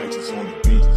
Banks on the beat.